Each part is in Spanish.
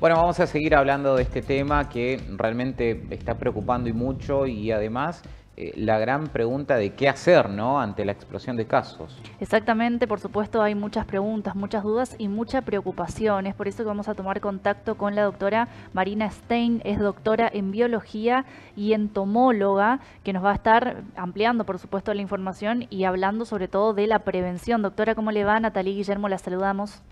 Bueno, vamos a seguir hablando de este tema que realmente está preocupando y mucho y además eh, la gran pregunta de qué hacer ¿no? ante la explosión de casos. Exactamente, por supuesto hay muchas preguntas, muchas dudas y mucha preocupación. Es por eso que vamos a tomar contacto con la doctora Marina Stein, es doctora en biología y entomóloga, que nos va a estar ampliando, por supuesto, la información y hablando sobre todo de la prevención. Doctora, ¿cómo le va? Natalie Guillermo, la saludamos.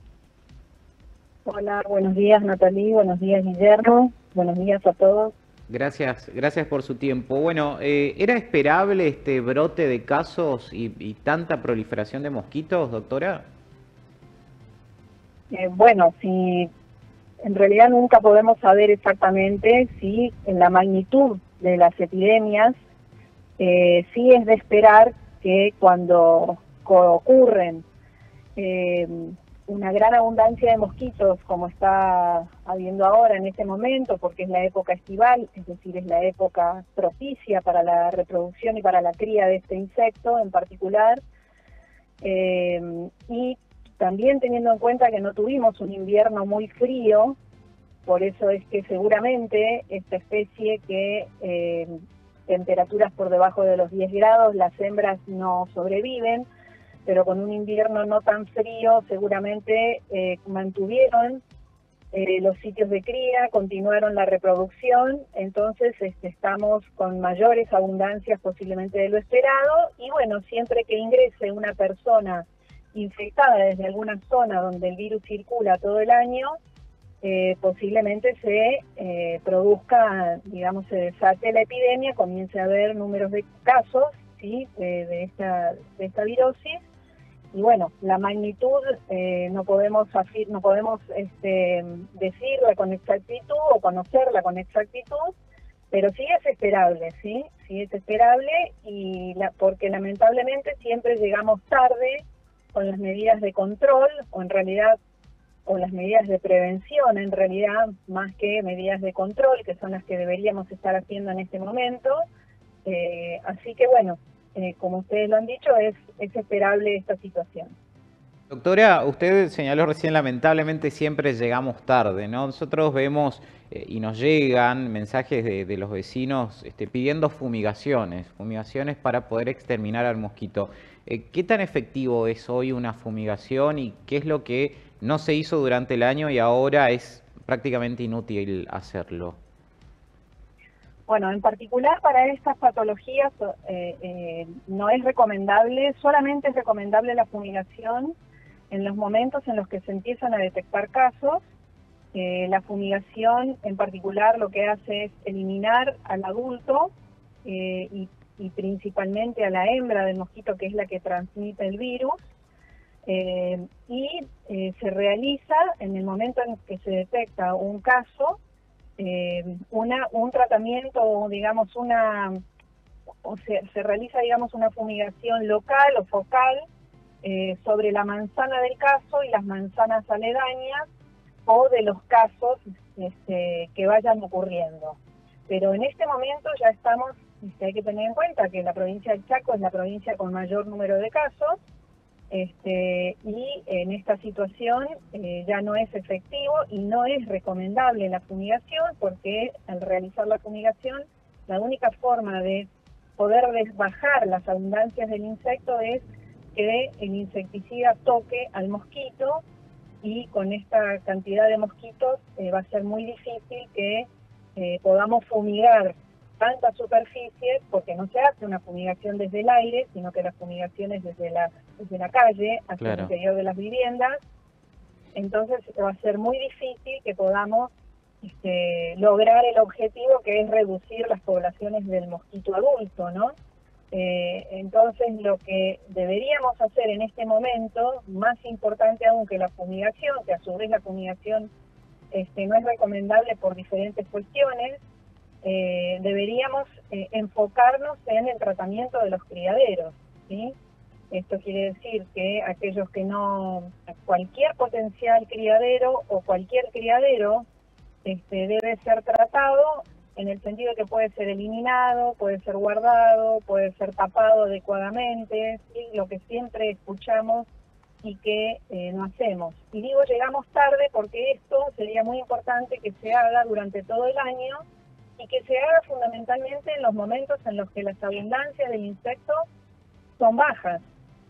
Hola, buenos días Natalie, buenos días Guillermo, buenos días a todos. Gracias, gracias por su tiempo. Bueno, eh, ¿era esperable este brote de casos y, tanta proliferación de mosquitos, doctora? Eh, bueno, si en realidad nunca podemos saber exactamente si en la magnitud de las epidemias, eh, sí es de esperar que cuando ocurren eh, una gran abundancia de mosquitos como está habiendo ahora en este momento, porque es la época estival, es decir, es la época propicia para la reproducción y para la cría de este insecto en particular. Eh, y también teniendo en cuenta que no tuvimos un invierno muy frío, por eso es que seguramente esta especie que eh, temperaturas por debajo de los 10 grados, las hembras no sobreviven, pero con un invierno no tan frío seguramente eh, mantuvieron eh, los sitios de cría, continuaron la reproducción, entonces este, estamos con mayores abundancias posiblemente de lo esperado y bueno, siempre que ingrese una persona infectada desde alguna zona donde el virus circula todo el año, eh, posiblemente se produzca, digamos, se desate la epidemia, comience a haber números de casos ¿sí? de, esta, de esta virosis y bueno, la magnitud eh, no podemos no podemos este, decirla con exactitud o conocerla con exactitud, pero sí es esperable, sí, sí es esperable y la, porque lamentablemente siempre llegamos tarde con las medidas de control o en realidad o las medidas de prevención en realidad más que medidas de control que son las que deberíamos estar haciendo en este momento. Eh, así que bueno, eh, como ustedes lo han dicho, es, es esperable esta situación. Doctora, usted señaló recién, lamentablemente siempre llegamos tarde, ¿no? Nosotros vemos eh, y nos llegan mensajes de, los vecinos este, pidiendo fumigaciones, fumigaciones para poder exterminar al mosquito. Eh, ¿Qué tan efectivo es hoy una fumigación y qué es lo que no se hizo durante el año y ahora es prácticamente inútil hacerlo? Bueno, en particular para estas patologías eh, eh, no es recomendable, solamente es recomendable la fumigación en los momentos en los que se empiezan a detectar casos. Eh, la fumigación en particular lo que hace es eliminar al adulto y, y, principalmente a la hembra del mosquito que es la que transmite el virus. y se realiza en el momento en que se detecta un caso, eh, una, un tratamiento, digamos, una, o se, realiza, digamos, una fumigación local o focal eh, sobre la manzana del caso y las manzanas aledañas o de los casos este, que vayan ocurriendo. Pero en este momento ya estamos, este, hay que tener en cuenta que la provincia del Chaco es la provincia con mayor número de casos, este, y en esta situación eh, ya no es efectivo y no es recomendable la fumigación porque al realizar la fumigación la única forma de poder bajar las abundancias del insecto es que el insecticida toque al mosquito y con esta cantidad de mosquitos eh, va a ser muy difícil que eh, podamos fumigar tanta superficie, porque no se hace una fumigación desde el aire, sino que la fumigación es desde la, desde la calle hacia el interior de las viviendas. Entonces va a ser muy difícil que podamos este, lograr el objetivo que es reducir las poblaciones del mosquito adulto, ¿no? Eh, entonces lo que deberíamos hacer en este momento, más importante aún que la fumigación, que a su vez la fumigación este, no es recomendable por diferentes cuestiones, eh, deberíamos eh, enfocarnos en el tratamiento de los criaderos. ¿sí? Esto quiere decir que aquellos que no, cualquier potencial criadero o cualquier criadero este, debe ser tratado en el sentido de que puede ser eliminado, puede ser guardado, puede ser tapado adecuadamente, lo que siempre escuchamos y que eh, no hacemos. Y digo llegamos tarde porque esto sería muy importante que se haga durante todo el año y que se haga fundamentalmente en los momentos en los que las abundancias del insecto son bajas,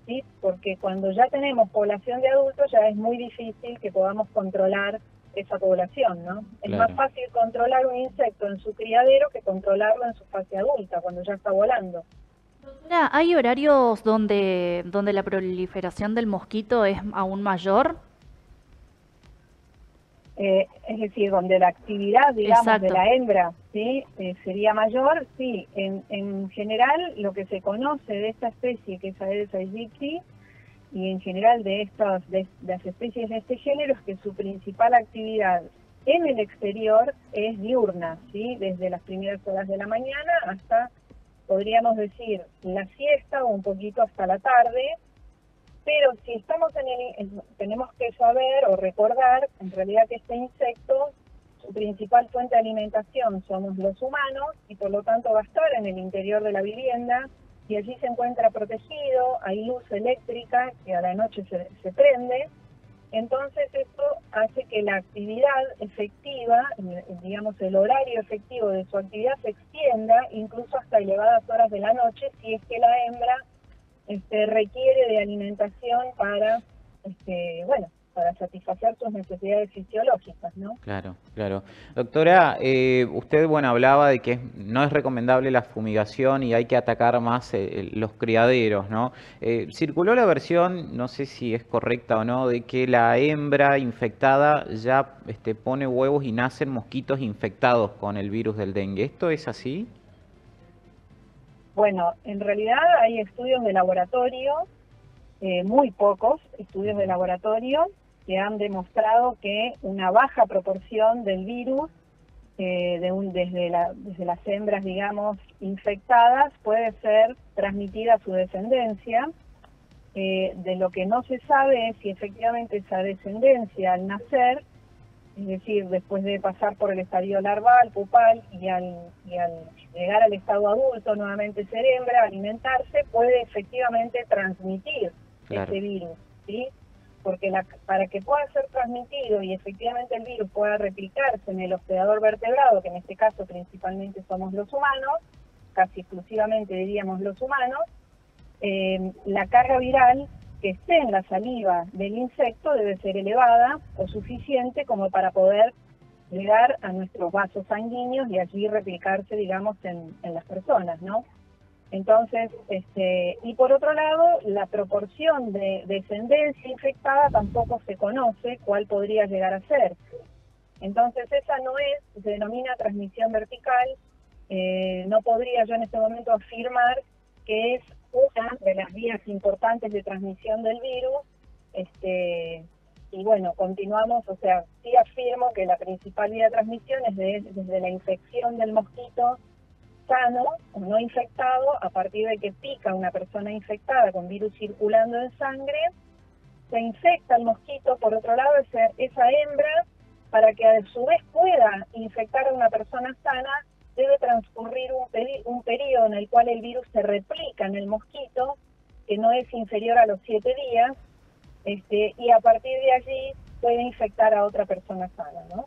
¿sí? porque cuando ya tenemos población de adultos ya es muy difícil que podamos controlar esa población, ¿no? Es más fácil controlar un insecto en su criadero que controlarlo en su fase adulta, cuando ya está volando. ¿hay horarios donde, donde la proliferación del mosquito es aún mayor? Eh, es decir, donde la actividad, digamos, de la hembra ¿sí? Eh, sería mayor, sí. En, en general, lo que se conoce de esta especie, que es Aedes aegypti, y en general de estas de, las especies de este género es que su principal actividad en el exterior es diurna, ¿sí? desde las primeras horas de la mañana hasta, podríamos decir, la siesta o un poquito hasta la tarde, pero si estamos en el, tenemos que saber o recordar en realidad que este insecto, su principal fuente de alimentación somos los humanos y por lo tanto va a estar en el interior de la vivienda y allí se encuentra protegido, hay luz eléctrica que a la noche se, se prende, entonces esto hace que la actividad efectiva, digamos el horario efectivo de su actividad se extienda incluso hasta elevadas horas de la noche si es que la hembra este, requiere de alimentación para, este, bueno, para satisfacer sus necesidades fisiológicas, ¿no? Claro, claro. Doctora, eh, usted, bueno, hablaba de que no es recomendable la fumigación y hay que atacar más eh, los criaderos, ¿no? Eh, circuló la versión, no sé si es correcta o no, de que la hembra infectada ya este, pone huevos y nacen mosquitos infectados con el virus del dengue. ¿Esto es así? Bueno, en realidad hay estudios de laboratorio, eh, muy pocos estudios de laboratorio, que han demostrado que una baja proporción del virus eh, de un, desde, la, desde las hembras, digamos, infectadas puede ser transmitida a su descendencia. Eh, de lo que no se sabe es si efectivamente esa descendencia al nacer es decir, después de pasar por el estadio larval, pupal, y al, y al llegar al estado adulto, nuevamente ser hembra, alimentarse, puede efectivamente transmitir este virus, ¿sí? Porque la, para que pueda ser transmitido y efectivamente el virus pueda replicarse en el hospedador vertebrado, que en este caso principalmente somos los humanos, casi exclusivamente diríamos los humanos, eh, la carga viral que esté en la saliva del insecto debe ser elevada o suficiente como para poder llegar a nuestros vasos sanguíneos y allí replicarse, digamos, en, las personas, ¿no? Entonces, este, y por otro lado, la proporción de descendencia infectada tampoco se conoce cuál podría llegar a ser. Entonces, esa no es, se denomina transmisión vertical. Eh, no podría yo en este momento afirmar que es una de las vías importantes de transmisión del virus. Este, y bueno, continuamos, o sea, sí afirmo que la principal vía de transmisión es desde la infección del mosquito sano o no infectado, a partir de que pica una persona infectada con virus circulando en sangre, se infecta el mosquito, por otro lado, esa, esa hembra, para que a su vez pueda infectar a una persona sana, debe transcurrir un, un periodo en el cual el virus se replica en el mosquito, que no es inferior a los siete días, este, y a partir de allí puede infectar a otra persona sana, ¿no?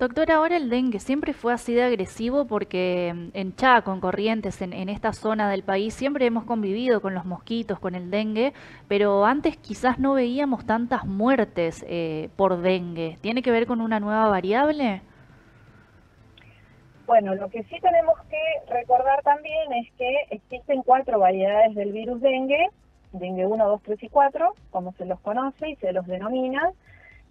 Doctora, ahora el dengue siempre fue así de agresivo porque en Chaco, en Corrientes, en, esta zona del país, siempre hemos convivido con los mosquitos, con el dengue, pero antes quizás no veíamos tantas muertes eh, por dengue. ¿Tiene que ver con una nueva variable? Bueno, lo que sí tenemos que recordar también es que existen cuatro variedades del virus dengue, dengue 1, 2, 3 y 4, como se los conoce y se los denomina,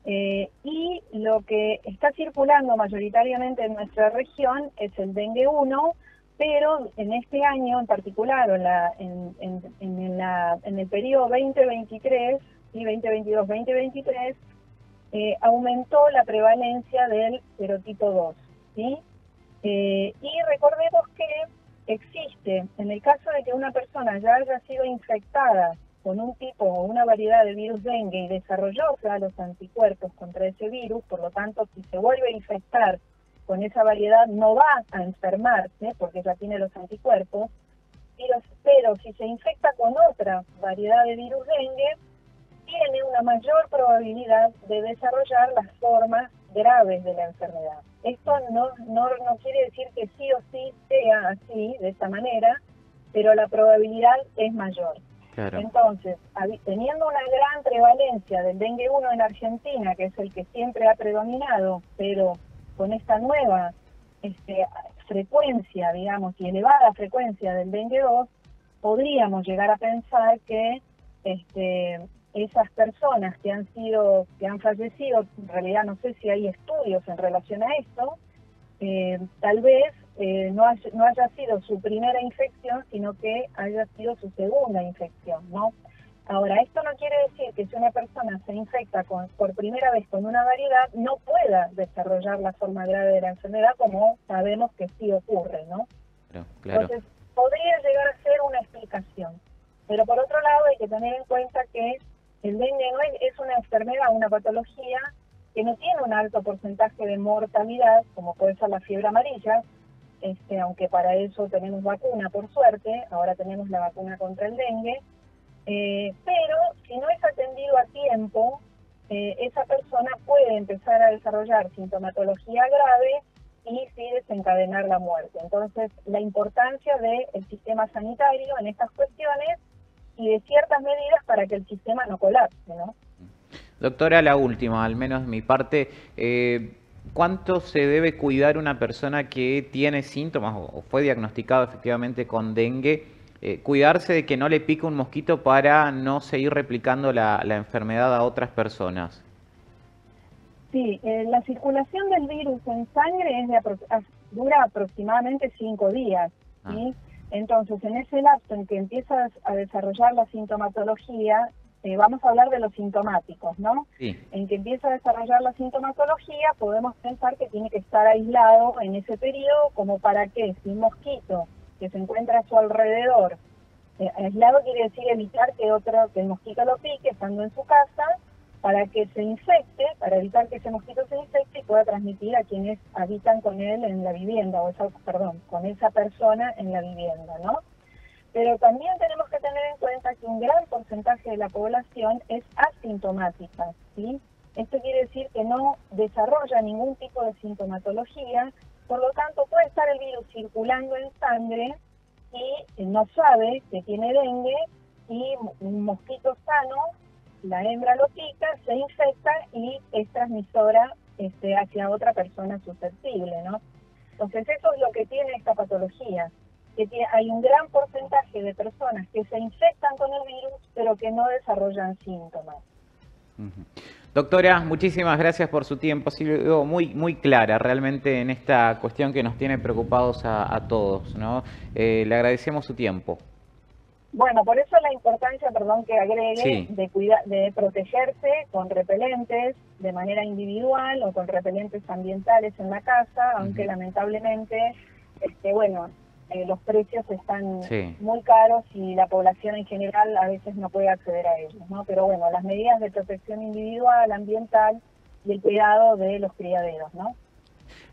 eh, y lo que está circulando mayoritariamente en nuestra región es el dengue 1, pero en este año en particular, en, la, en, la, en el periodo 2023 y 2022-2023, eh, aumentó la prevalencia del serotipo 2, ¿sí? Eh, y recordemos que existe, en el caso de que una persona ya haya sido infectada con un tipo o una variedad de virus dengue y desarrolló ya los anticuerpos contra ese virus, por lo tanto, si se vuelve a infectar con esa variedad no va a enfermarse porque ya tiene los anticuerpos, pero, si se infecta con otra variedad de virus dengue, tiene una mayor probabilidad de desarrollar las formas graves de la enfermedad. Esto no, no, no quiere decir que sí o sí sea así, de esta manera, pero la probabilidad es mayor. Entonces, teniendo una gran prevalencia del dengue 1 en Argentina, que es el que siempre ha predominado, pero con esta nueva este, frecuencia, digamos, y elevada frecuencia del dengue 2, podríamos llegar a pensar que este, esas personas que han sido, que han fallecido, en realidad no sé si hay estudios en relación a esto, eh, tal vez eh, no, haya, no haya sido su primera infección, sino que haya sido su segunda infección, ¿no? Ahora, esto no quiere decir que si una persona se infecta con, por primera vez con una variedad, no pueda desarrollar la forma grave de la enfermedad, como sabemos que sí ocurre, ¿no? Entonces, podría llegar a ser una explicación. Pero por otro lado, hay que tener en cuenta que el dengue es, una enfermedad, una patología que no tiene un alto porcentaje de mortalidad, como puede ser la fiebre amarilla, este, aunque para eso tenemos vacuna, por suerte, ahora tenemos la vacuna contra el dengue, eh, pero si no es atendido a tiempo, eh, esa persona puede empezar a desarrollar sintomatología grave y sí desencadenar la muerte. Entonces, la importancia del sistema sanitario en estas cuestiones y de ciertas medidas para que el sistema no colapse, ¿no? Doctora, la última, al menos de mi parte, eh, ¿cuánto se debe cuidar una persona que tiene síntomas o fue diagnosticado efectivamente con dengue? Eh, cuidarse de que no le pique un mosquito para no seguir replicando la, enfermedad a otras personas. Sí, eh, la circulación del virus en sangre es de dura aproximadamente cinco días. ¿sí? Entonces, en ese lapso en que empiezas a desarrollar la sintomatología, eh, vamos a hablar de los sintomáticos, ¿no? En que empieza a desarrollar la sintomatología, podemos pensar que tiene que estar aislado en ese periodo, como para que si un mosquito que se encuentra a su alrededor, eh, aislado quiere decir evitar que otro, que el mosquito lo pique estando en su casa, para que se infecte, para evitar que ese mosquito se infecte y pueda transmitir a quienes habitan con él en la vivienda, o esa, perdón, con esa persona en la vivienda, ¿no? Pero también tenemos que tener en cuenta que un gran porcentaje de la población es asintomática, ¿sí? Esto quiere decir que no desarrolla ningún tipo de sintomatología, por lo tanto puede estar el virus circulando en sangre y no sabe que tiene dengue y un mosquito sano la hembra lo pica, se infecta y es transmisora este, hacia otra persona susceptible, ¿no? Entonces eso es lo que tiene esta patología, que hay un gran porcentaje de personas que se infectan con el virus, pero que no desarrollan síntomas. Doctora, muchísimas gracias por su tiempo. Sido muy, muy clara realmente en esta cuestión que nos tiene preocupados a, todos. ¿no? Eh, le agradecemos su tiempo. Bueno, por eso la importancia, perdón, que agregue de cuidar, de protegerse con repelentes de manera individual o con repelentes ambientales en la casa, aunque lamentablemente, este, bueno, eh, los precios están muy caros y la población en general a veces no puede acceder a ellos, ¿no? Pero bueno, las medidas de protección individual, ambiental y el cuidado de los criaderos, ¿no?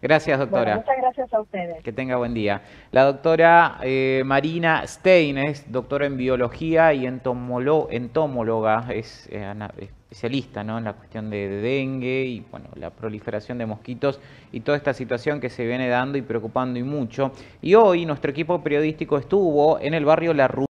Gracias, doctora. muchas gracias ustedes. Que tenga buen día. La doctora eh, Marina Stein es doctora en biología y entomóloga, es eh, especialista ¿no? en la cuestión de, dengue y bueno, la proliferación de mosquitos y toda esta situación que se viene dando y preocupando y mucho. Y hoy nuestro equipo periodístico estuvo en el barrio La Rubia.